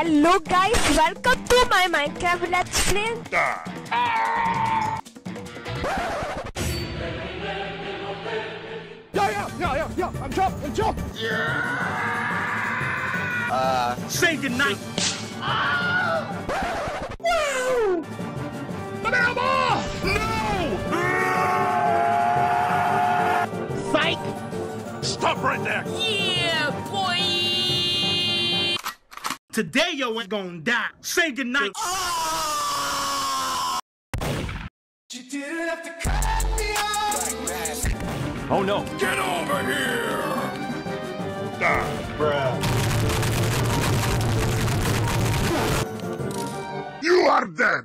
Hello guys, welcome to my Minecraft Let's Play. Yeah, yeah, yeah, yeah, yeah. I'm jump, I'm jump. Uh, say goodnight. Banana! Today yo ain't gonna die. Say goodnight. Oh no. Get over here. Ah, you are dead!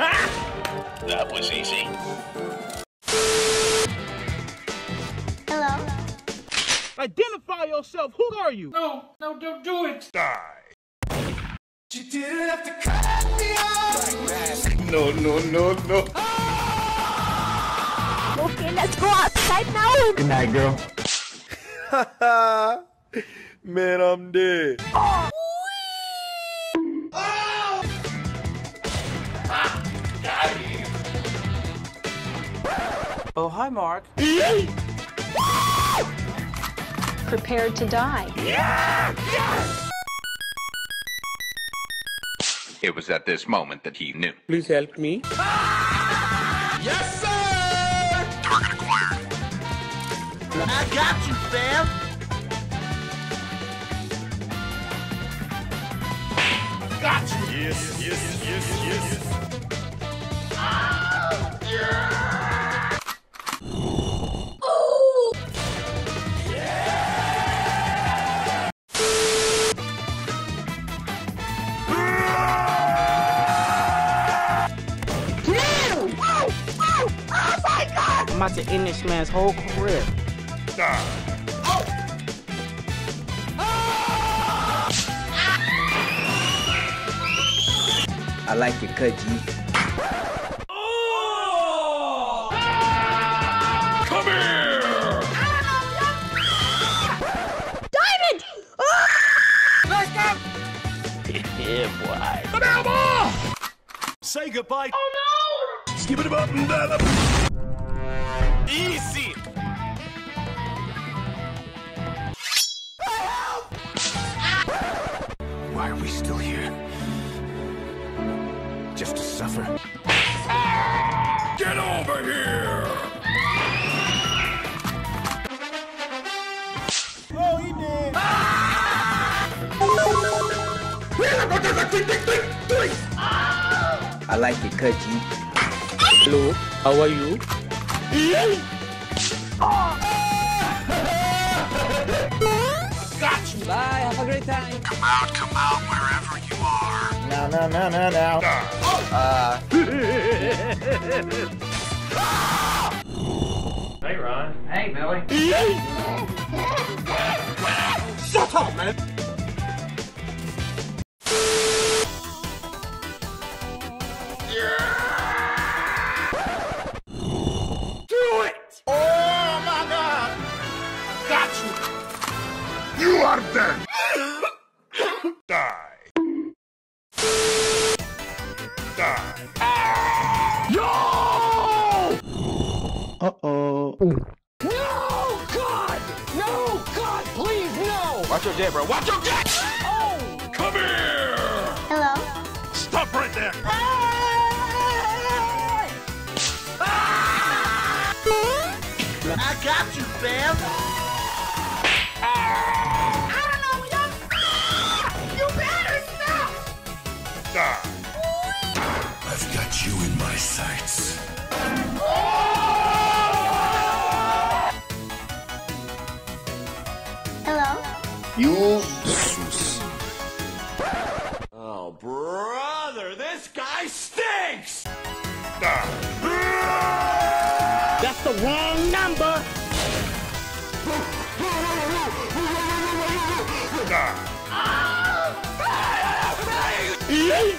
Ah! That was easy. Identify yourself. Who are you? No, no, don't do it! Die! Get rid of the cat me up. No, no, no, no. Okay, let's go outside now. Good night, girl. Man, I'm dead. Oh, hi, Mark. Prepared to die. It was at this moment that he knew. Please help me. Yes, sir. Target acquired. I got you, fam. Got you. Yes, yes, yes, yes. Oh, I'm about to end this man's whole career. Die! I like your cut, G. Come here! Diamond! Say goodbye. Oh no. Skip it up and down. Easy. Why are we still here? Just to suffer? Get over here! I like your cut, G. Hello, how are you? Got you. Bye, have a great time. Come out, come out, wherever you are. Now, now, now, now, now. Die! Uh. Hey, Ron. Hey, Billy. Shut up, man. Die! Uh-oh. No, God. No, God, please, no. Watch your jet, bro. Watch your jet! Oh! Come here! Hello. Stop right there! Ah! I got you, fam. Ah! Die! I've got you in my sights. Hello. You Oh, brother, this guy stinks. That's the wrong number. Oh,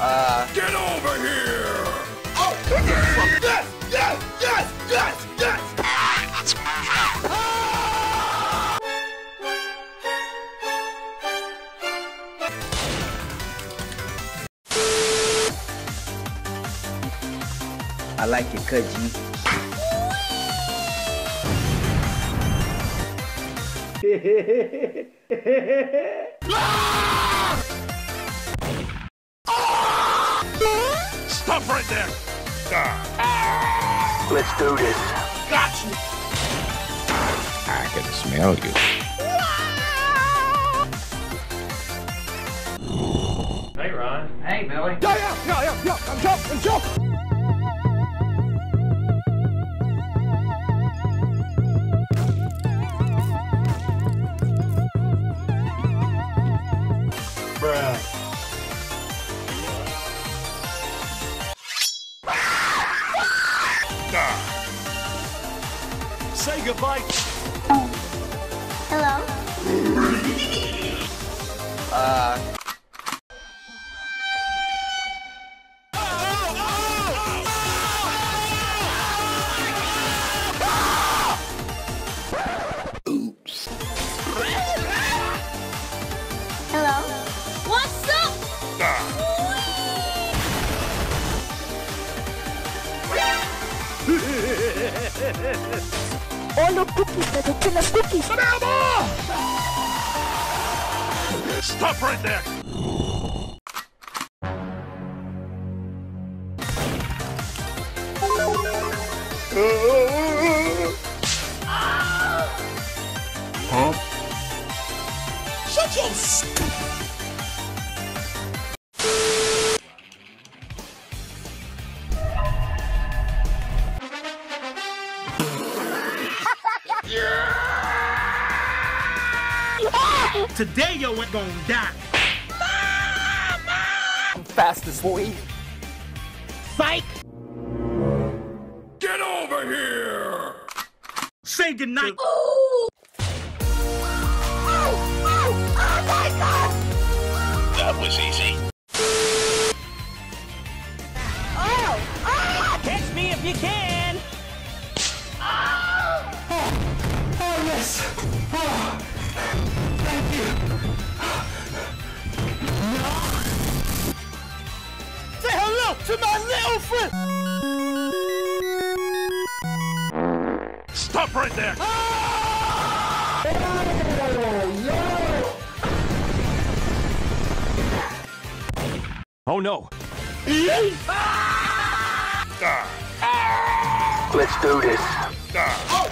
uh. Get over here! Oh, yes, yes, yes, yes, yes! All right, let's move out. I like it, cut G. right there! Ah. Let's do this. Got you! I can smell you. Hey, Ron. Hey, Billy. Yeah, yeah, yeah, yeah, yeah. I'm jump, I'm jump. Say goodbye. Hello? Hello? What's up? Oh, no cookies. There's a tin of cookies. Stop right there! Huh? Shut your Today yo ain't gonna die. Fastest boy. Psych! Get over here! Say goodnight. That was easy. Catch me if you can. Say to my little friend. Stop right there! Oh no! Let's do this. Ah.